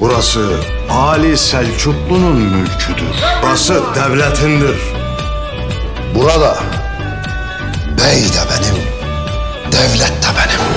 Burası Ali Selçuklu'nun mülküdür. Burası devletindir. Burada bey de benim, devlet de benim.